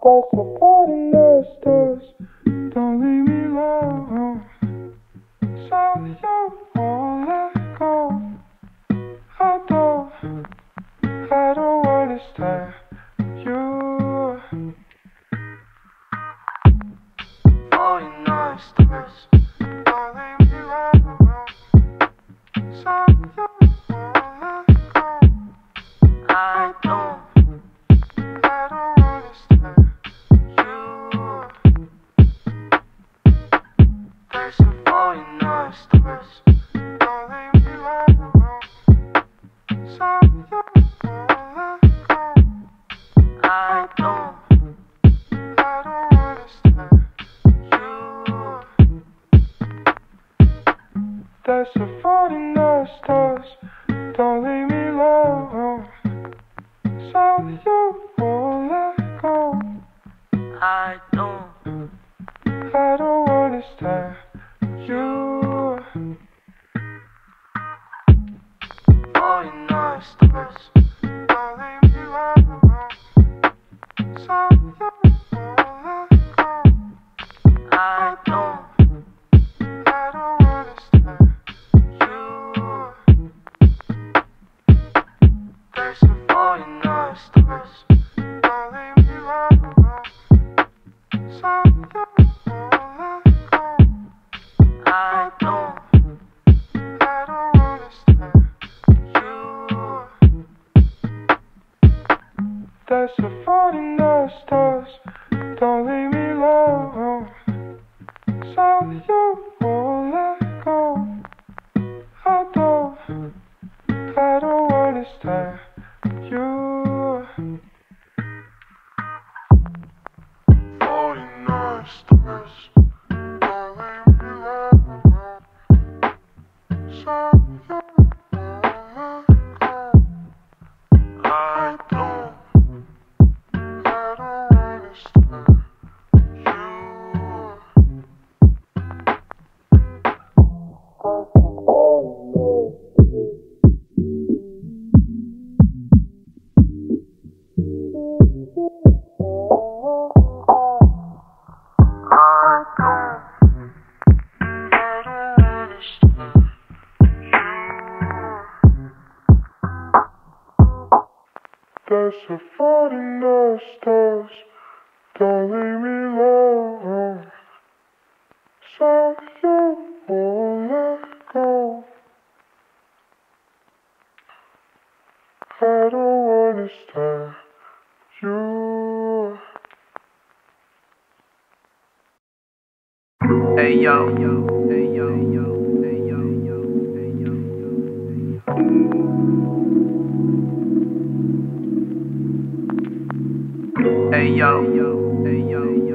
That's the the stars. Don't leave me alone. Hey yo. Hey yo. Hey yo. Hey yo. Hey yo. Hey yo.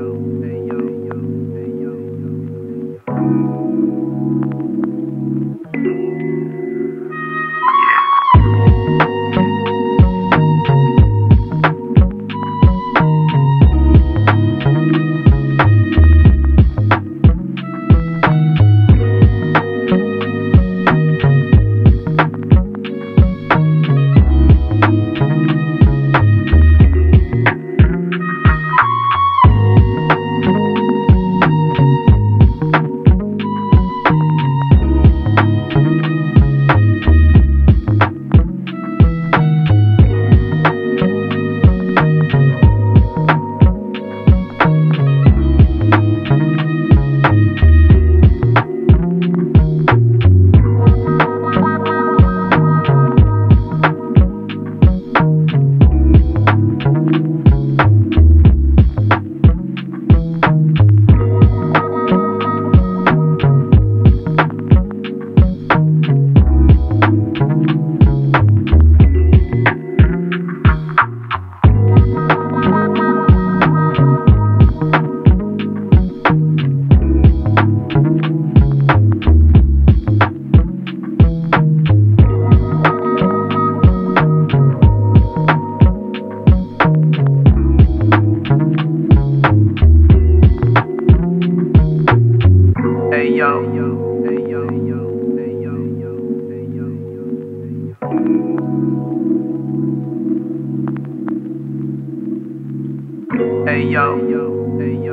Yo, hey yo,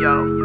yo.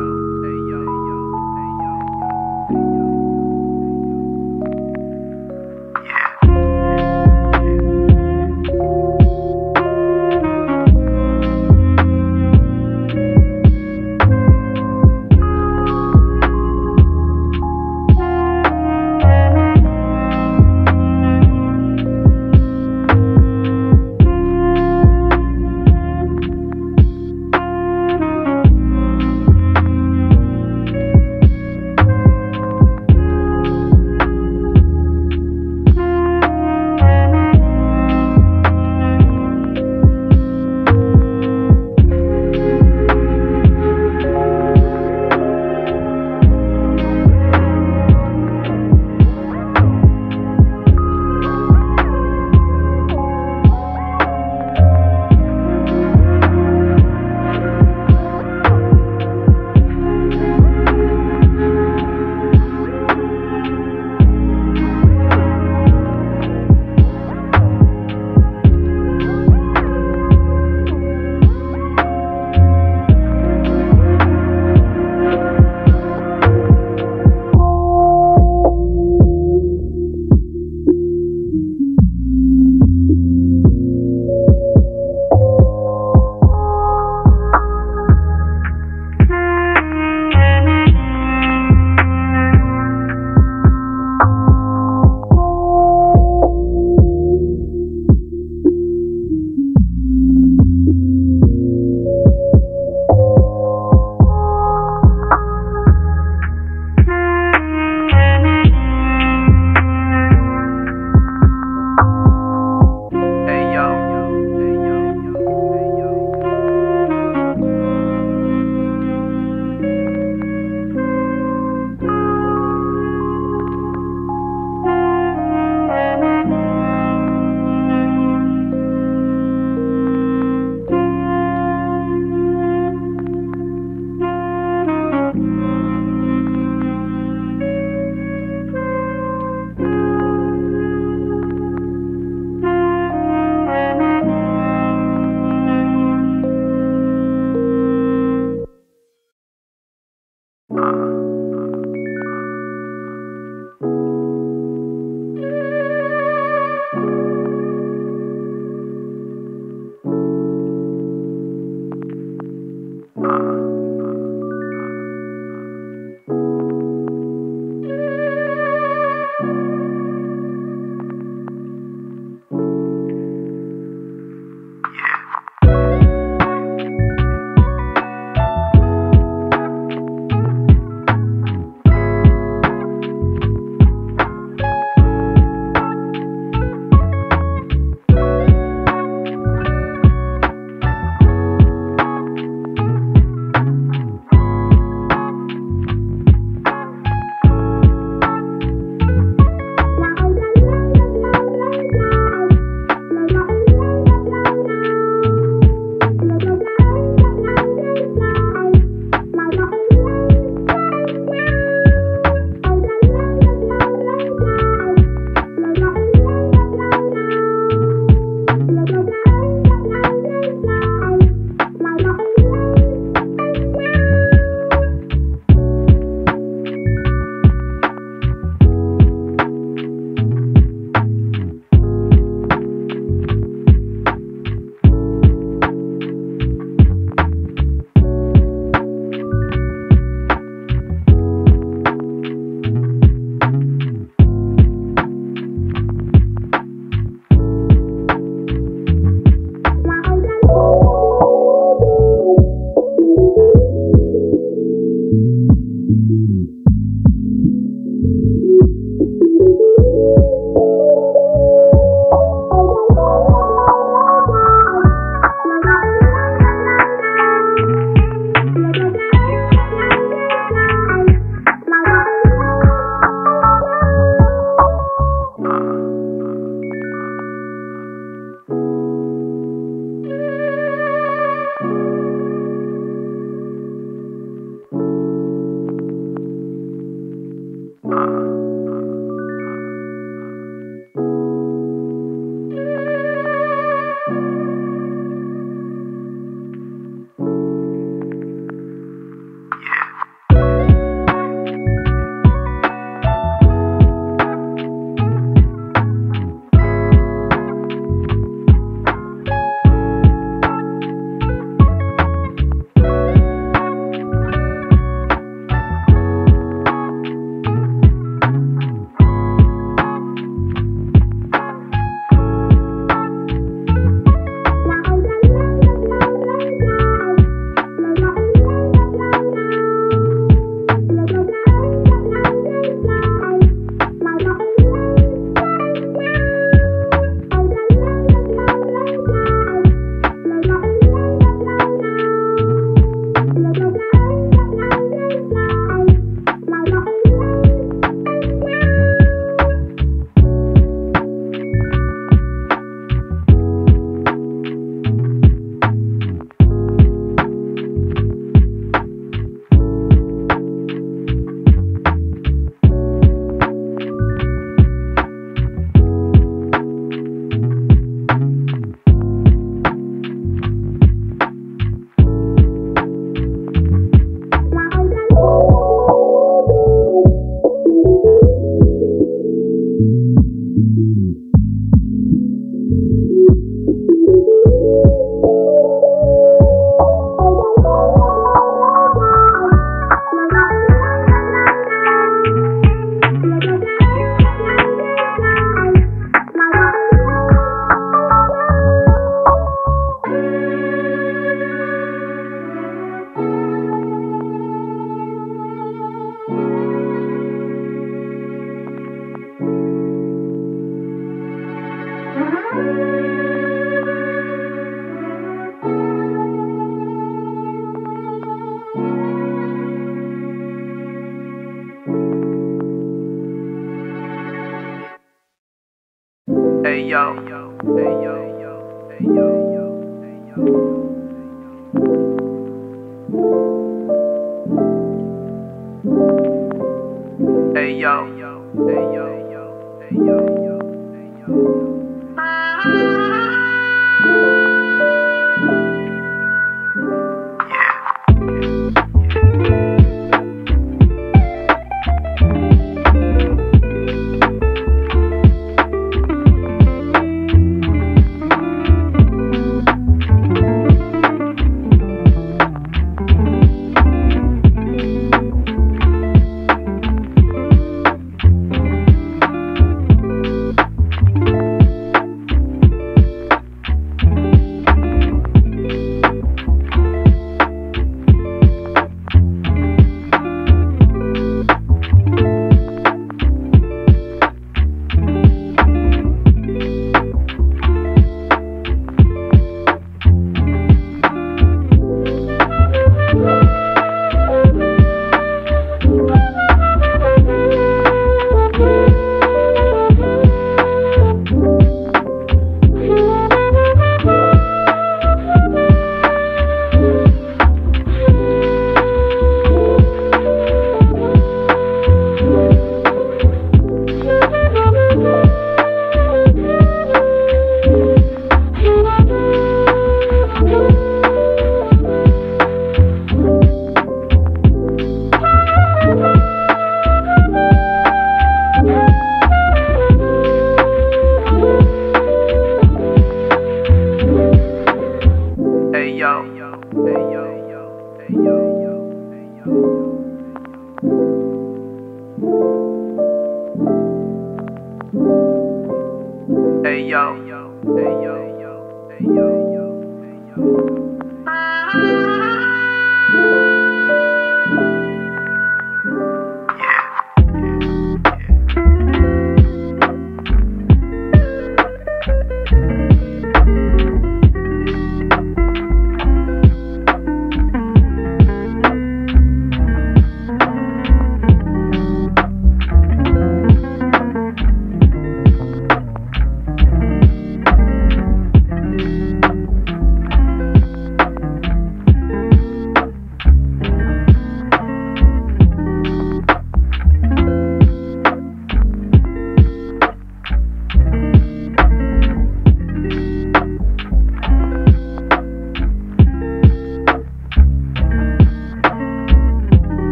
Hey